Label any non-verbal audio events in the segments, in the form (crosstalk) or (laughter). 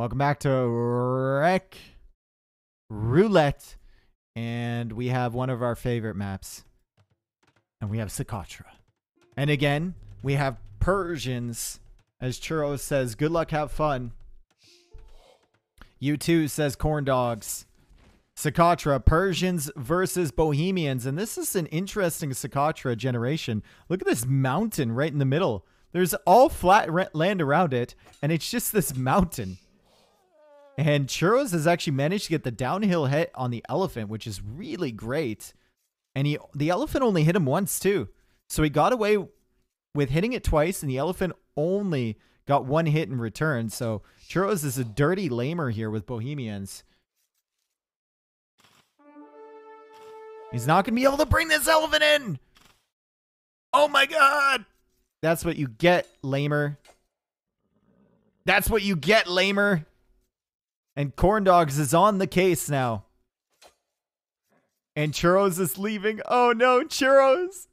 Welcome back to Rec Roulette. And we have one of our favorite maps. And we have Socotra. And again, we have Persians. As Churro says, good luck, have fun. You too says corn dogs. Socotra, Persians versus Bohemians. And this is an interesting Socotra generation. Look at this mountain right in the middle. There's all flat land around it, and it's just this mountain. And Churros has actually managed to get the downhill hit on the elephant, which is really great. And he the elephant only hit him once too. So he got away with hitting it twice, and the elephant only got one hit in return. So Churros is a dirty lamer here with Bohemians. He's not going to be able to bring this elephant in. Oh my god. That's what you get, lamer. That's what you get, lamer. And Corn Dogs is on the case now. And Churros is leaving. Oh no, Churros.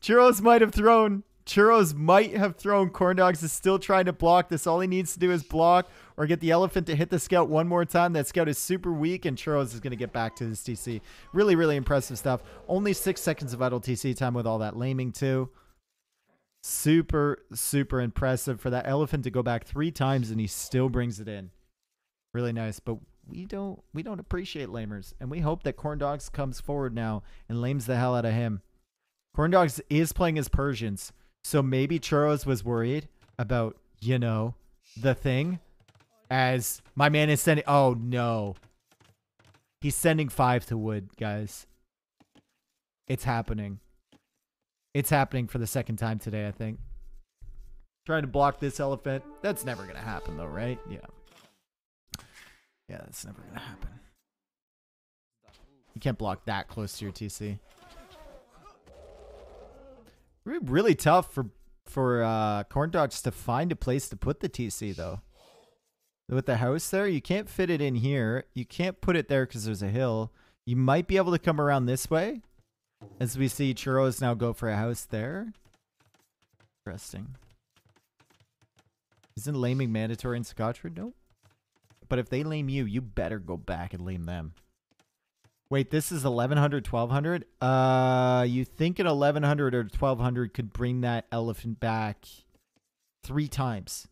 Churros might have thrown. Churros might have thrown. Corn Dogs is still trying to block this. All he needs to do is block or get the elephant to hit the scout one more time. That scout is super weak, and Churros is going to get back to his TC. Really, really impressive stuff. Only six seconds of idle TC time with all that laming, too. Super, super impressive for that elephant to go back three times, and he still brings it in. Really nice, but we don't we don't appreciate lamers, and we hope that Corn Dogs comes forward now and lames the hell out of him. Corn Dogs is playing as Persians, so maybe Churros was worried about you know the thing, as my man is sending. Oh no, he's sending five to wood, guys. It's happening. It's happening for the second time today, I think. Trying to block this elephant. That's never gonna happen, though, right? Yeah. Yeah, that's never gonna happen. You can't block that close to your TC. Really tough for for uh, corn dogs to find a place to put the TC though. With the house there, you can't fit it in here. You can't put it there because there's a hill. You might be able to come around this way, as we see Churros now go for a house there. Interesting. Isn't laming mandatory in Scotland? Nope. But if they lame you, you better go back and lame them. Wait, this is 1100, 1200? Uh, you think an 1100 or 1200 could bring that elephant back three times?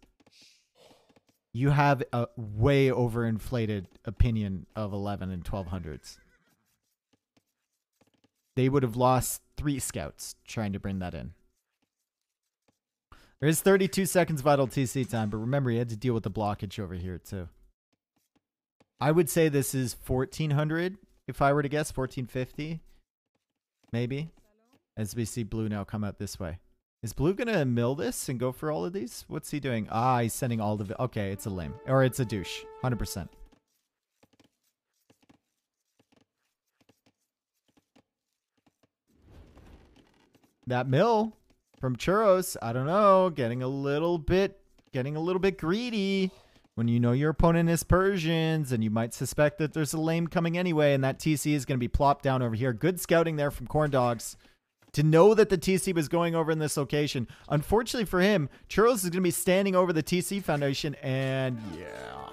You have a way overinflated opinion of 11 and 1200s. They would have lost three scouts trying to bring that in. There is 32 seconds vital TC time, but remember, you had to deal with the blockage over here, too. I would say this is 1400 if I were to guess 1450 maybe. As we see blue now come out this way. Is blue gonna mill this and go for all of these? What's he doing? Ah he's sending all it okay it's a lame. Or it's a douche 100% that mill from churros i don't know getting a little bit getting a little bit greedy when you know your opponent is Persians and you might suspect that there's a lame coming anyway, and that TC is going to be plopped down over here. Good scouting there from Corn Dogs to know that the TC was going over in this location. Unfortunately for him, Churros is going to be standing over the TC foundation, and yeah.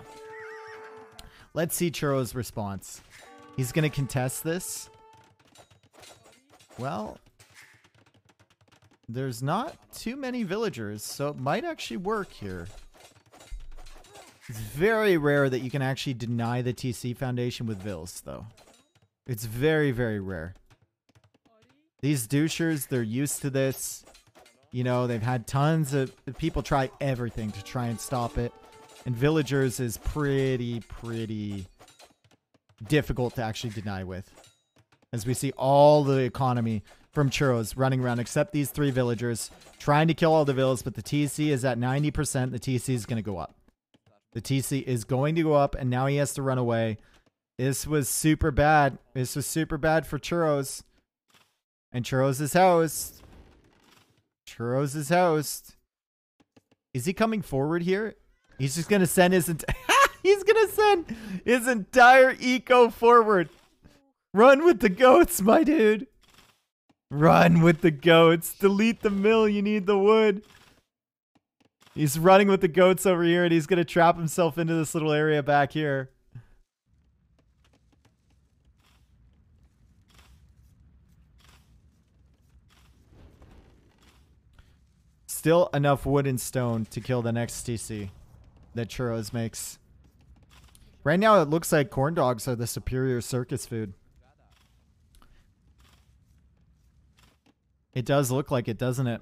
Let's see Churros' response. He's going to contest this. Well, there's not too many villagers, so it might actually work here. It's very rare that you can actually deny the TC Foundation with Vils, though. It's very, very rare. These douchers, they're used to this. You know, they've had tons of people try everything to try and stop it. And villagers is pretty, pretty difficult to actually deny with. As we see all the economy from churros running around, except these three villagers, trying to kill all the villas, but the TC is at 90%. The TC is going to go up. The TC is going to go up, and now he has to run away. This was super bad. This was super bad for Churros. And Churros is housed. Churros is housed. Is he coming forward here? He's just gonna send his (laughs) He's gonna send his entire eco forward. Run with the goats, my dude. Run with the goats. Delete the mill. You need the wood. He's running with the goats over here, and he's going to trap himself into this little area back here. Still enough wood and stone to kill the next TC that Churros makes. Right now, it looks like corn dogs are the superior circus food. It does look like it, doesn't it?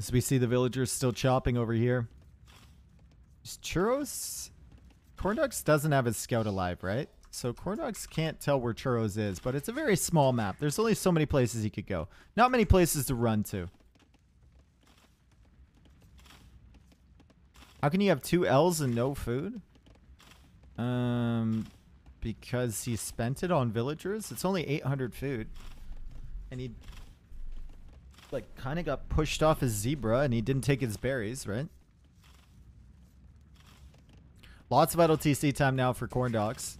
As we see the villagers still chopping over here. Churros... Corn Dogs doesn't have his scout alive, right? So Corn Dogs can't tell where Churros is, but it's a very small map. There's only so many places he could go. Not many places to run to. How can you have two L's and no food? Um, because he spent it on villagers? It's only 800 food. And he like kind of got pushed off his zebra and he didn't take his berries, right? Lots of idle TC time now for corn dogs.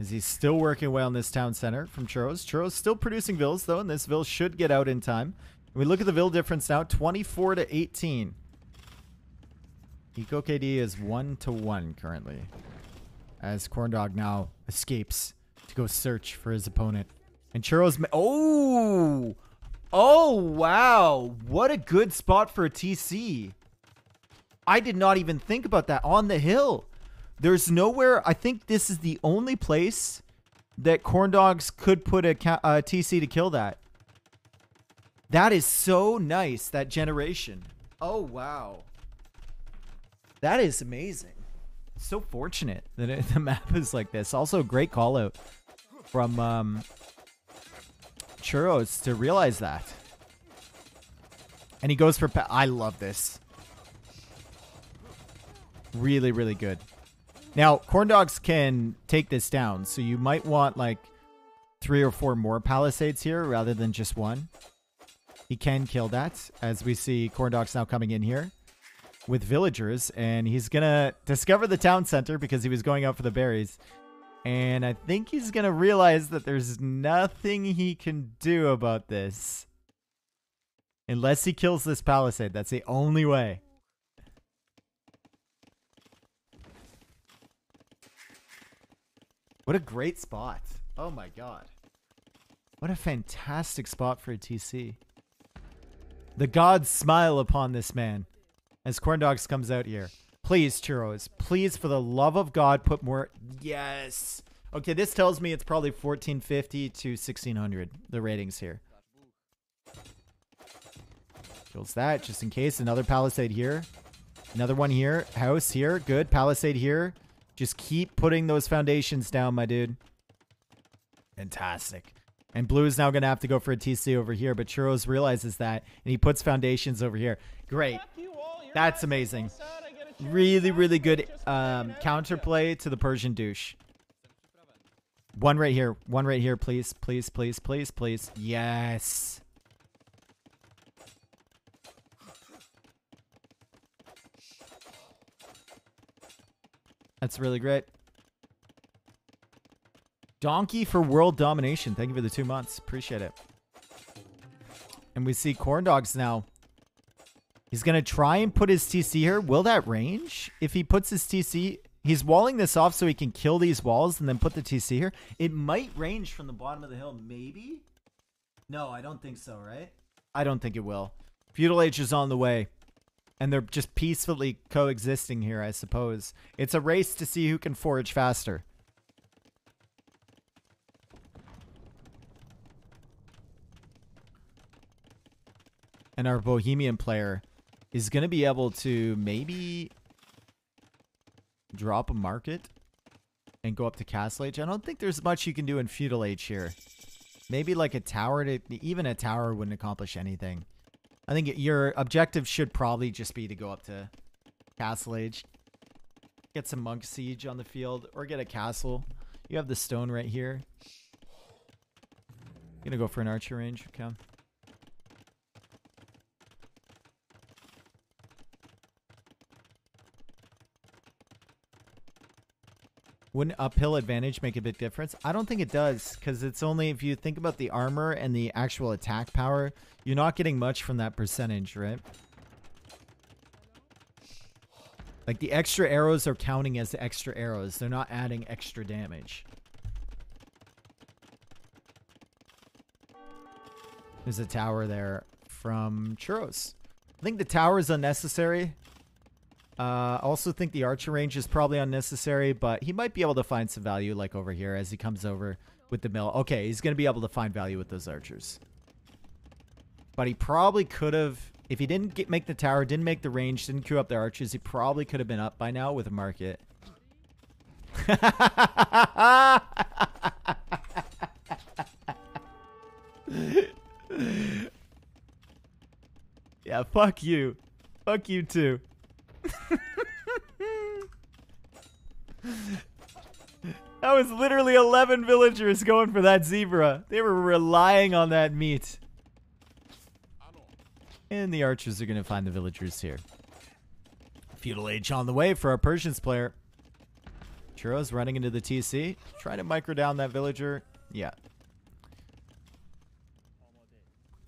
Is he still working away on this town center from Churros? Churros still producing vills though, and this vill should get out in time. We look at the vill difference now, 24 to 18. Eco KD is 1 to 1 currently. As Corn Dog now escapes to go search for his opponent. And Churros... Oh! Oh, wow. What a good spot for a TC. I did not even think about that. On the hill. There's nowhere... I think this is the only place that Corn Dogs could put a, a TC to kill that. That is so nice, that generation. Oh, wow. That is amazing. So fortunate that it, (laughs) the map is like this. Also, great call out from um, churros to realize that. And he goes for... I love this. Really, really good. Now, corn dogs can take this down, so you might want like three or four more palisades here rather than just one. He can kill that, as we see corn dogs now coming in here with villagers, and he's gonna discover the town center because he was going out for the berries. And I think he's going to realize that there's nothing he can do about this. Unless he kills this palisade. That's the only way. What a great spot. Oh my god. What a fantastic spot for a TC. The gods smile upon this man as Corn Dogs comes out here. Please, churros. Please, for the love of God, put more. Yes. Okay, this tells me it's probably 1450 to 1600, the ratings here. Kills that, just in case. Another palisade here. Another one here. House here. Good. Palisade here. Just keep putting those foundations down, my dude. Fantastic. And blue is now going to have to go for a TC over here, but Churros realizes that, and he puts foundations over here. Great. That's amazing. Really, really good um, counterplay to the Persian douche. One right here. One right here, please. Please, please, please, please. Yes. That's really great. Donkey for world domination. Thank you for the two months. Appreciate it. And we see corn dogs now He's going to try and put his TC here. Will that range? If he puts his TC, he's walling this off so he can kill these walls and then put the TC here. It might range from the bottom of the hill, maybe? No, I don't think so, right? I don't think it will. Feudal Age is on the way. And they're just peacefully coexisting here, I suppose. It's a race to see who can forage faster. And our Bohemian player is going to be able to maybe drop a market and go up to Castle Age. I don't think there's much you can do in Feudal Age here. Maybe like a tower to even a tower wouldn't accomplish anything. I think your objective should probably just be to go up to Castle Age. Get some Monk Siege on the field or get a castle. You have the stone right here. Gonna go for an archer range. Okay. Wouldn't uphill advantage make a big difference? I don't think it does, because it's only if you think about the armor and the actual attack power, you're not getting much from that percentage, right? Like the extra arrows are counting as extra arrows. They're not adding extra damage. There's a tower there from Churros. I think the tower is unnecessary. Uh, I also think the archer range is probably unnecessary, but he might be able to find some value like over here as he comes over with the mill. Okay, he's going to be able to find value with those archers. But he probably could have, if he didn't get, make the tower, didn't make the range, didn't queue up the archers, he probably could have been up by now with a market. (laughs) yeah, fuck you. Fuck you too. That was literally 11 villagers going for that zebra. They were relying on that meat. And the archers are going to find the villagers here. Feudal Age on the way for our Persians player. Churros running into the TC. Trying to micro down that villager. Yeah.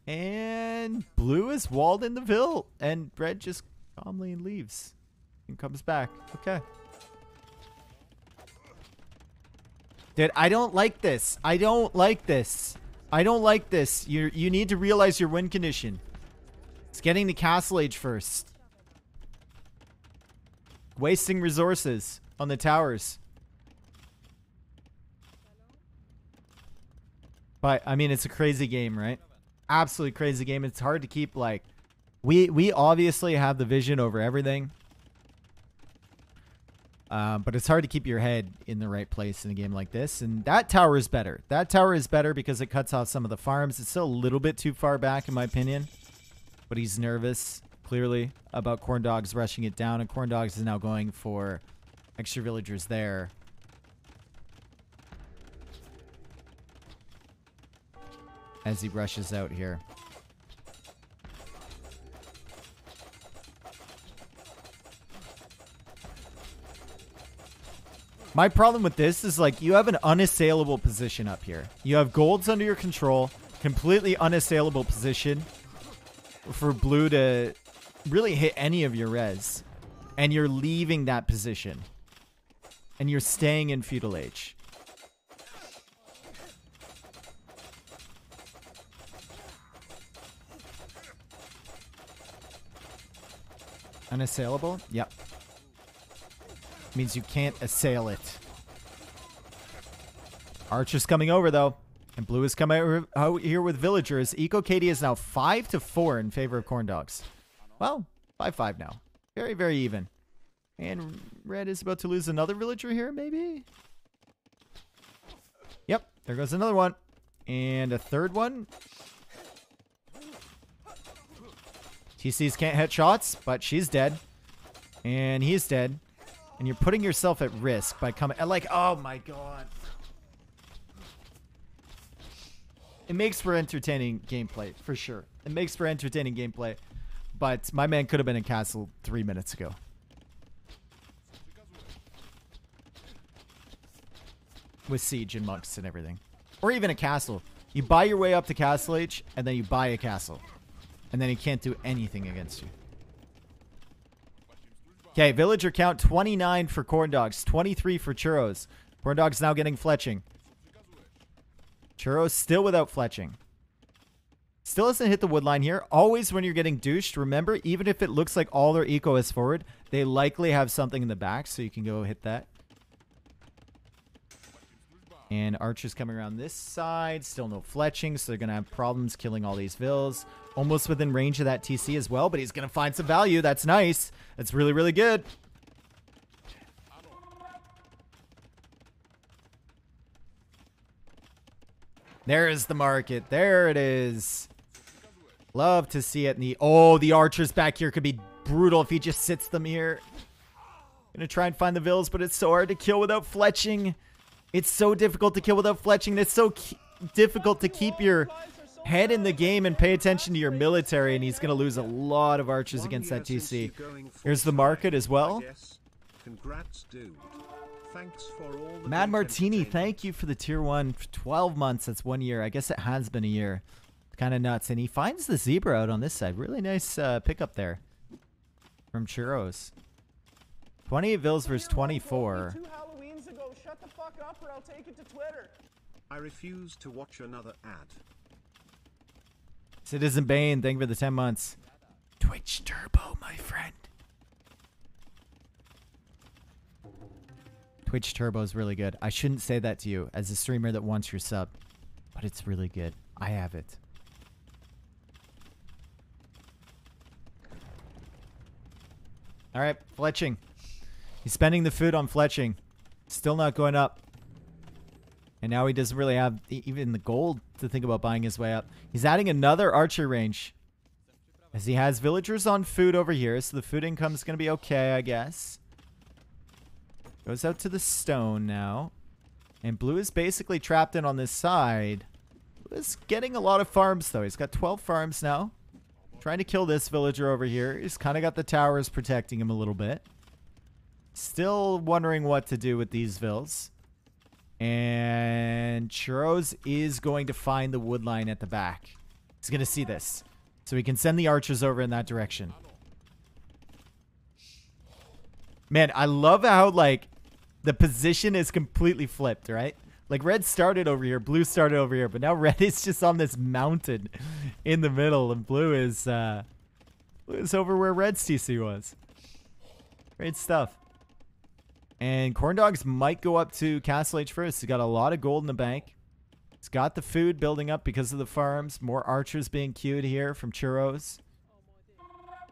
And blue is walled in the Ville. And red just calmly leaves. And comes back. Okay. Dude, I don't like this. I don't like this. I don't like this. You you need to realize your win condition. It's getting the castle age first. Wasting resources on the towers. But I mean it's a crazy game, right? Absolutely crazy game. It's hard to keep like we we obviously have the vision over everything. Um, but it's hard to keep your head in the right place in a game like this. And that tower is better. That tower is better because it cuts off some of the farms. It's still a little bit too far back, in my opinion. But he's nervous, clearly, about Corn Dogs rushing it down. And Corn Dogs is now going for extra villagers there. As he rushes out here. My problem with this is like you have an unassailable position up here. You have golds under your control, completely unassailable position for blue to really hit any of your res. And you're leaving that position. And you're staying in feudal age. Unassailable? Yep. Means you can't assail it. Archer's coming over, though. And blue is coming out here with villagers. Eco KD is now 5 to 4 in favor of corn dogs. Well, 5 5 now. Very, very even. And red is about to lose another villager here, maybe? Yep, there goes another one. And a third one. TCs can't hit shots, but she's dead. And he's dead. And you're putting yourself at risk by coming... Like, oh my god. It makes for entertaining gameplay, for sure. It makes for entertaining gameplay. But my man could have been in castle three minutes ago. With siege and monks and everything. Or even a castle. You buy your way up to castle age, and then you buy a castle. And then he can't do anything against you. Okay, villager count 29 for corn dogs, 23 for churros. Corn dogs now getting fletching. Churros still without fletching. Still hasn't hit the wood line here. Always when you're getting douched, remember, even if it looks like all their eco is forward, they likely have something in the back, so you can go hit that. And Archer's coming around this side. Still no fletching, so they're going to have problems killing all these vills. Almost within range of that TC as well, but he's going to find some value. That's nice. That's really, really good. There is the market. There it is. Love to see it. In the oh, the archers back here could be brutal if he just sits them here. Gonna try and find the vills, but it's so hard to kill without fletching. It's so difficult to kill without fletching. It's so difficult to keep your head in the game and pay attention to your military, and he's going to lose a lot of archers against that TC. Here's the market as well. Congrats, dude. Thanks for all the Mad Martini, thank you for the tier 1 for 12 months. That's one year. I guess it has been a year. Kind of nuts. And he finds the zebra out on this side. Really nice uh, pickup there from Churros. 28 vills versus 24. Two Halloweens ago. Shut the fuck up or I'll take it to Twitter. I refuse to watch another ad. Citizen Bane, thank you for the 10 months. Twitch Turbo, my friend. Twitch Turbo is really good. I shouldn't say that to you as a streamer that wants your sub, but it's really good. I have it. All right, fletching. He's spending the food on fletching. Still not going up. And now he doesn't really have even the gold to think about buying his way up. He's adding another archer range. As he has villagers on food over here, so the food income is going to be okay, I guess. Goes out to the stone now. And blue is basically trapped in on this side. Blue is getting a lot of farms, though. He's got 12 farms now. Trying to kill this villager over here. He's kind of got the towers protecting him a little bit. Still wondering what to do with these vills. And Churros is going to find the wood line at the back. He's going to see this. So he can send the archers over in that direction. Man, I love how, like, the position is completely flipped, right? Like, red started over here, blue started over here, but now red is just on this mountain in the middle, and blue is, uh, blue is over where red's TC was. Great stuff. And Corn Dogs might go up to Castle Age first. He's got a lot of gold in the bank. He's got the food building up because of the farms. More archers being queued here from Churros.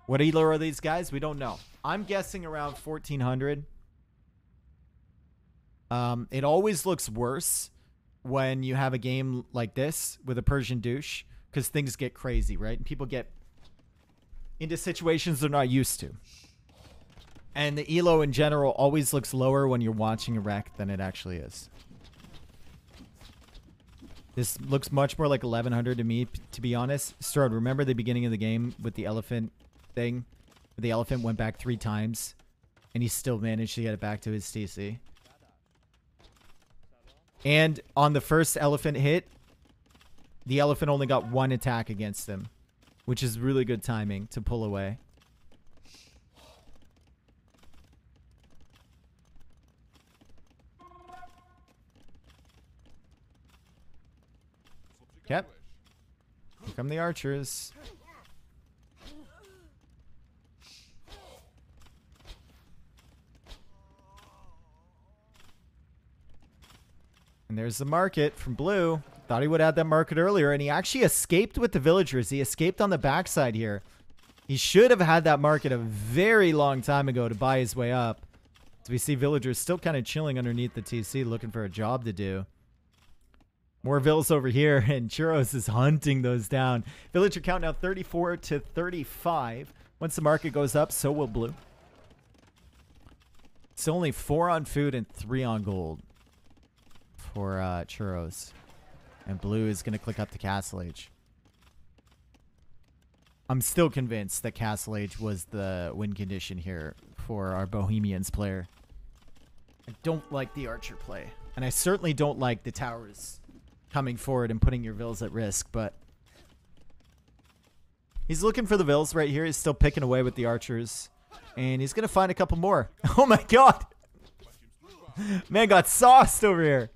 What elo are these guys? We don't know. I'm guessing around 1400. Um, it always looks worse when you have a game like this with a Persian douche because things get crazy, right? And people get into situations they're not used to. And the elo in general always looks lower when you're watching a rec than it actually is. This looks much more like 1100 to me, to be honest. Strode, remember the beginning of the game with the elephant thing? The elephant went back three times, and he still managed to get it back to his TC. And on the first elephant hit, the elephant only got one attack against him, which is really good timing to pull away. Yep. Here come the archers. And there's the market from Blue. Thought he would add that market earlier, and he actually escaped with the villagers. He escaped on the backside here. He should have had that market a very long time ago to buy his way up. So we see villagers still kind of chilling underneath the TC looking for a job to do. More vills over here, (laughs) and Churros is hunting those down. Villager count now 34 to 35. Once the market goes up, so will blue. It's only four on food and three on gold for uh, Churros. And blue is going to click up to Castle Age. I'm still convinced that Castle Age was the win condition here for our Bohemians player. I don't like the archer play. And I certainly don't like the towers coming forward and putting your vills at risk, but he's looking for the vills right here. He's still picking away with the archers. And he's going to find a couple more. (laughs) Oh my god. Man got sauced over here.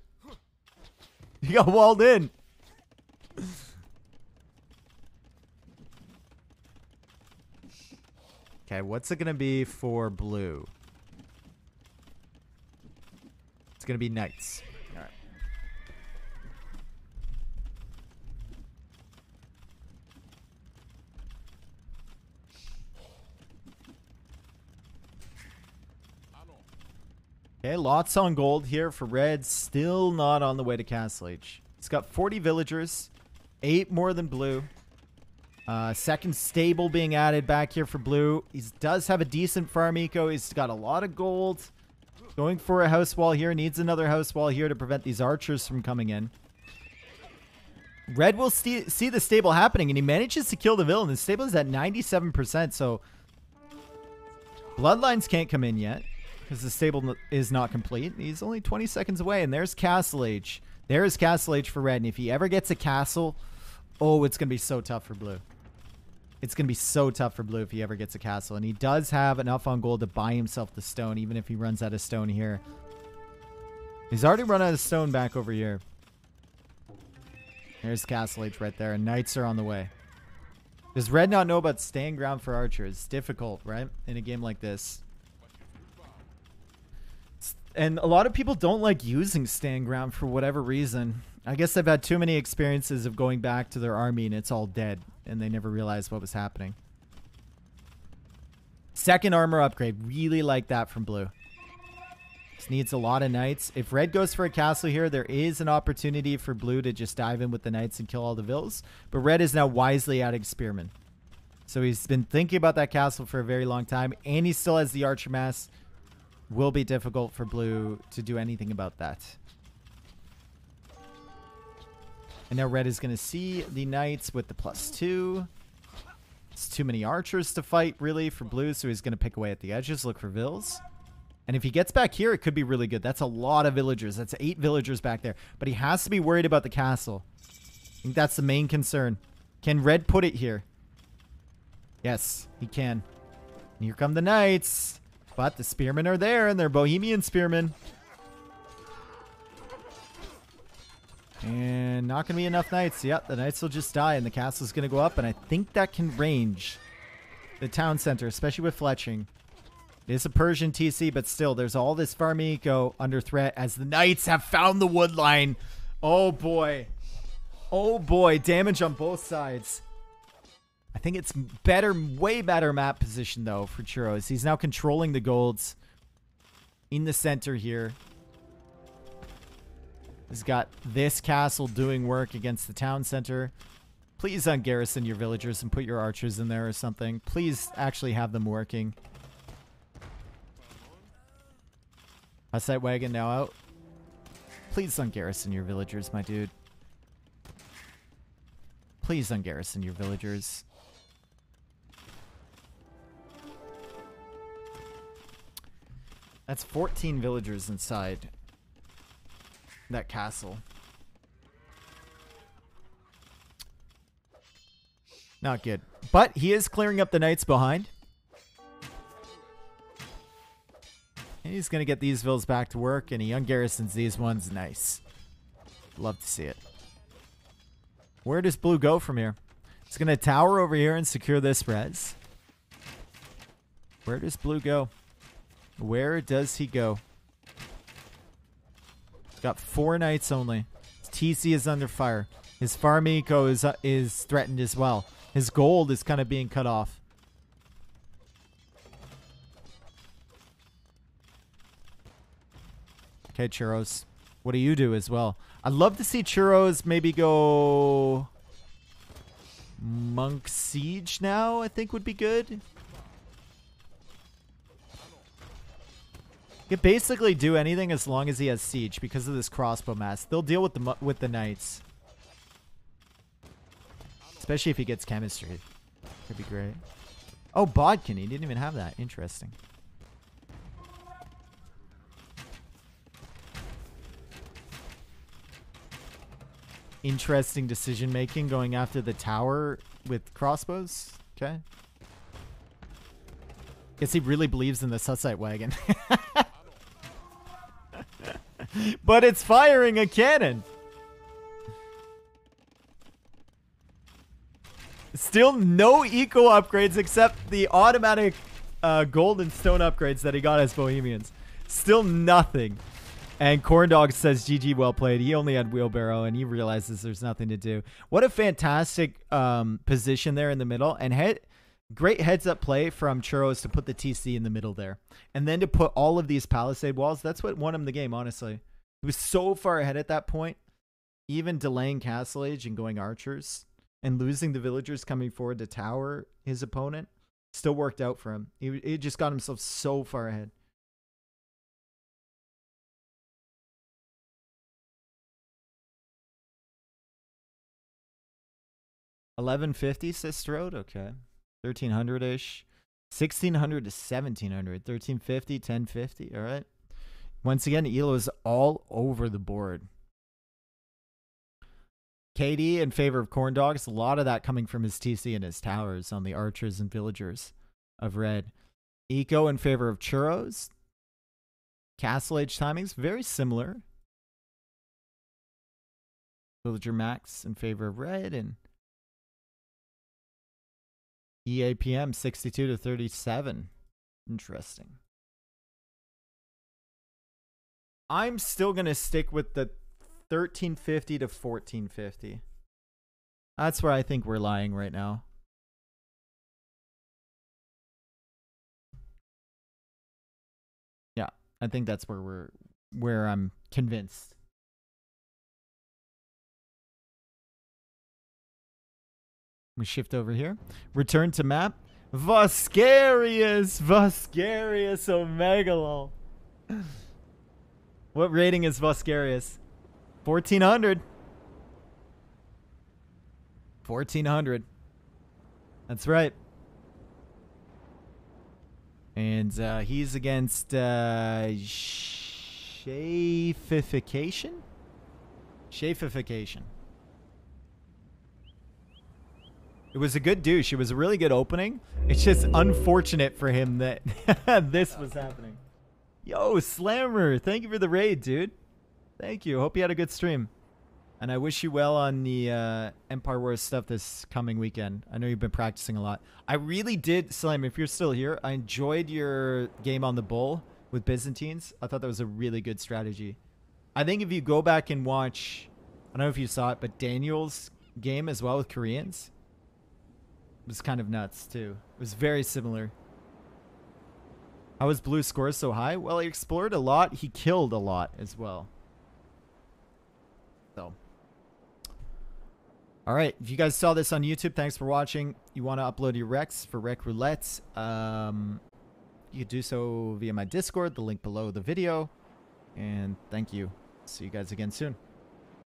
He got walled in. Okay, what's it going to be for blue? It's going to be knights. Okay, lots on gold here for red. Still not on the way to Castle Age. He's got 40 villagers, eight more than blue. Uh, second stable being added back here for blue. He does have a decent farm eco. He's got a lot of gold. Going for a house wall here. Needs another house wall here to prevent these archers from coming in. Red will see, see the stable happening, and he manages to kill the villain. The stable is at 97%, so bloodlines can't come in yet because the stable is not complete. He's only 20 seconds away, and there's Castle Age. There's Castle Age for red, and if he ever gets a castle, oh, it's going to be so tough for blue. It's going to be so tough for blue if he ever gets a castle. And he does have enough on gold to buy himself the stone, even if he runs out of stone here. He's already run out of stone back over here. There's Castle Age right there, and Knights are on the way. Does Red not know about stand ground for archers? Difficult, right? In a game like this. And a lot of people don't like using stand ground for whatever reason. I guess they've had too many experiences of going back to their army and it's all dead, and they never realized what was happening. Second armor upgrade. Really like that from blue. This needs a lot of knights. If red goes for a castle here, there is an opportunity for blue to just dive in with the knights and kill all the vills. But red is now wisely adding spearmen. So he's been thinking about that castle for a very long time, and he still has the archer mass will be difficult for blue to do anything about that. And now red is going to see the knights with the plus two. It's too many archers to fight, really, for blue, so he's going to pick away at the edges, look for vills. And if he gets back here, it could be really good. That's a lot of villagers. That's eight villagers back there. But he has to be worried about the castle. I think that's the main concern. Can red put it here? Yes, he can. And here come the knights. But the spearmen are there, and they're Bohemian spearmen. And not going to be enough knights. Yep, the knights will just die, and the castle's going to go up. And I think that can range the town center, especially with fletching. It is a Persian TC, but still, there's all this farm eco under threat as the knights have found the wood line. Oh, boy. Oh, boy. Damage on both sides. I think it's better, way better map position, though, for Churros. He's now controlling the golds in the center here. He's got this castle doing work against the town center. Please ungarrison your villagers and put your archers in there or something. Please actually have them working. Hussite wagon now out. Please ungarrison your villagers, my dude. Please ungarrison your villagers. That's 14 villagers inside that castle. Not good. But he is clearing up the knights behind. And he's going to get these vills back to work, and he ungarrisons these ones. Nice. Love to see it. Where does blue go from here? He's going to tower over here and secure this res. Where does blue go? Where does he go? Got four knights only. His TC is under fire. His farm eco is uh, is threatened as well. His gold is kind of being cut off. Okay, Churros. What do you do as well? I'd love to see Churros maybe go Monk Siege now, I think would be good. Can basically do anything as long as he has siege because of this crossbow mass. They'll deal with the with the knights, especially if he gets chemistry. That'd be great. Oh, Bodkin. He didn't even have that. Interesting. Interesting decision making going after the tower with crossbows. Okay. Guess he really believes in the Hussite wagon. (laughs) but it's firing a cannon. Still no eco upgrades except the automatic uh, gold and stone upgrades that he got as Bohemians. Still nothing. And Corn Dog says, GG, well played. He only had wheelbarrow and he realizes there's nothing to do. What a fantastic um, position there in the middle. And head, great heads up play from Churros to put the TC in the middle there. And then to put all of these palisade walls. That's what won him the game, honestly. He was so far ahead at that point. Even delaying Castle Age and going archers and losing the villagers coming forward to tower his opponent still worked out for him. He, he just got himself so far ahead. Eleven fifty, Sistrode. Okay, thirteen hundred ish, sixteen hundred to seventeen hundred, thirteen fifty, ten fifty. All right. Once again, Elo is all over the board. KD in favor of corn dogs. A lot of that coming from his TC and his towers on the archers and villagers of red. Eco in favor of churros. Castle Age timings very similar. Villager Max in favor of red and EAPM 62 to 37. Interesting. I'm still going to stick with the 1350 to 1450. That's where I think we're lying right now. Yeah, I think that's where we're where I'm convinced. We shift over here. Return to map. Voscarius! Voscarius Omegalol. (clears throat) What rating is Voscarius? 1400. 1400. That's right. And uh, he's against uh, Shafification? Shafification. It was a good douche. It was a really good opening. It's just unfortunate for him that (laughs) this was happening. Yo, Slammer, thank you for the raid, dude. Thank you. Hope you had a good stream. And I wish you well on the uh, Empire Wars stuff this coming weekend. I know you've been practicing a lot. I really did, Slam, if you're still here, I enjoyed your game on the bull with Byzantines. I thought that was a really good strategy. I think if you go back and watch, I don't know if you saw it, but Daniel's game as well with Koreans was kind of nuts too. It was very similar. How was Blue score so high? Well, he explored a lot. He killed a lot as well. So. All right. If you guys saw this on YouTube, thanks for watching. You want to upload your recs for Rec Roulette, um, you do so via my Discord, the link below the video. And thank you. See you guys again soon.